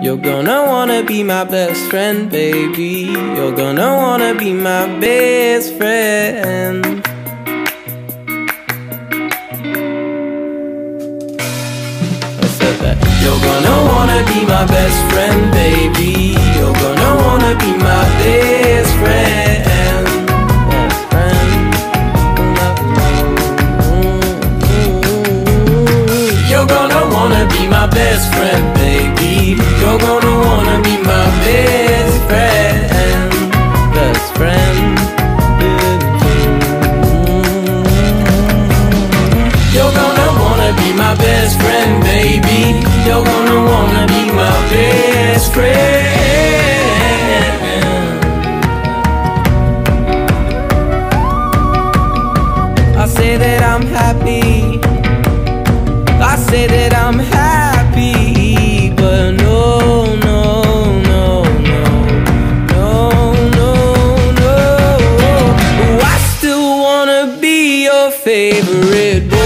You're gonna wanna be my best friend, baby. You're gonna wanna be my best friend. I said that. You're gonna wanna be my best friend, baby. You're gonna my best friend, baby. You're gonna wanna be my best friend, best friend. You're gonna wanna be my best friend, baby. You're gonna wanna be my best friend. I say that I'm happy wanna be your favorite